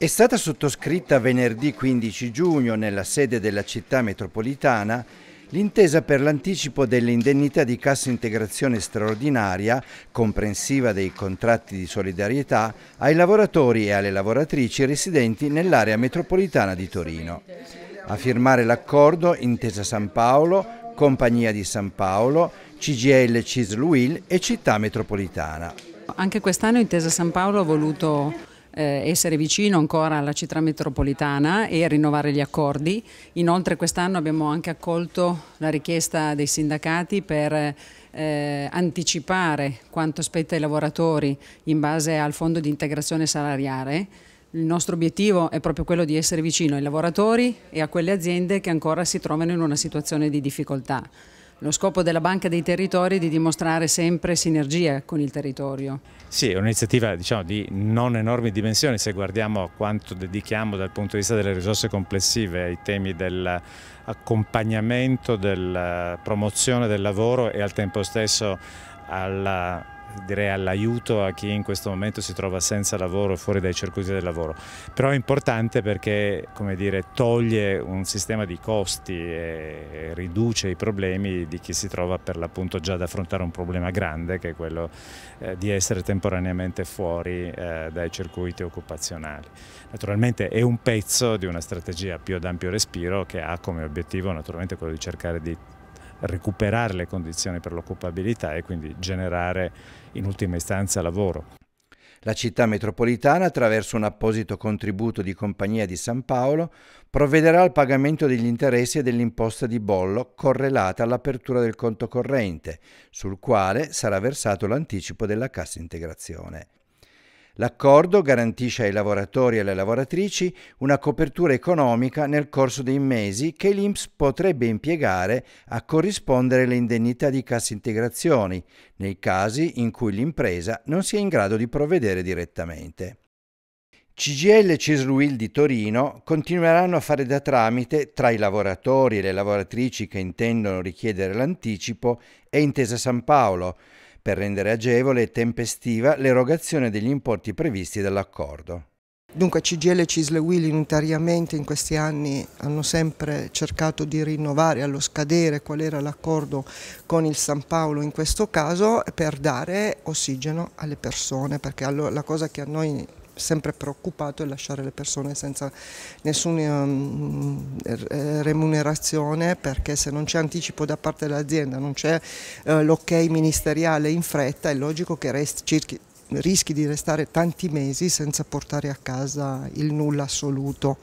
È stata sottoscritta venerdì 15 giugno nella sede della città metropolitana l'intesa per l'anticipo dell'indennità di cassa integrazione straordinaria, comprensiva dei contratti di solidarietà, ai lavoratori e alle lavoratrici residenti nell'area metropolitana di Torino. A firmare l'accordo Intesa San Paolo, Compagnia di San Paolo, CGL Cisluil e Città Metropolitana. Anche quest'anno Intesa San Paolo ha voluto eh, essere vicino ancora alla città metropolitana e rinnovare gli accordi. Inoltre quest'anno abbiamo anche accolto la richiesta dei sindacati per eh, anticipare quanto spetta ai lavoratori in base al fondo di integrazione salariale. Il nostro obiettivo è proprio quello di essere vicino ai lavoratori e a quelle aziende che ancora si trovano in una situazione di difficoltà. Lo scopo della Banca dei Territori è di dimostrare sempre sinergia con il territorio. Sì, è un'iniziativa diciamo, di non enormi dimensioni se guardiamo a quanto dedichiamo dal punto di vista delle risorse complessive ai temi dell'accompagnamento, della promozione del lavoro e al tempo stesso alla direi all'aiuto a chi in questo momento si trova senza lavoro e fuori dai circuiti del lavoro. Però è importante perché dire, toglie un sistema di costi e riduce i problemi di chi si trova per l'appunto già ad affrontare un problema grande che è quello eh, di essere temporaneamente fuori eh, dai circuiti occupazionali. Naturalmente è un pezzo di una strategia più ad ampio respiro che ha come obiettivo naturalmente quello di cercare di recuperare le condizioni per l'occupabilità e quindi generare in ultima istanza lavoro. La città metropolitana, attraverso un apposito contributo di Compagnia di San Paolo, provvederà al pagamento degli interessi e dell'imposta di bollo correlata all'apertura del conto corrente, sul quale sarà versato l'anticipo della cassa integrazione. L'accordo garantisce ai lavoratori e alle lavoratrici una copertura economica nel corso dei mesi che l'INPS potrebbe impiegare a corrispondere le indennità di cassa integrazioni, nei casi in cui l'impresa non sia in grado di provvedere direttamente. CGL e Cisluil di Torino continueranno a fare da tramite tra i lavoratori e le lavoratrici che intendono richiedere l'anticipo e Intesa San Paolo, per rendere agevole e tempestiva l'erogazione degli importi previsti dall'accordo. Dunque CGL e Cislewil unitariamente in questi anni hanno sempre cercato di rinnovare allo scadere qual era l'accordo con il San Paolo in questo caso per dare ossigeno alle persone perché la cosa che a noi sempre preoccupato è lasciare le persone senza nessuna um, remunerazione perché se non c'è anticipo da parte dell'azienda, non c'è uh, l'ok ministeriale in fretta, è logico che resti, circhi, rischi di restare tanti mesi senza portare a casa il nulla assoluto.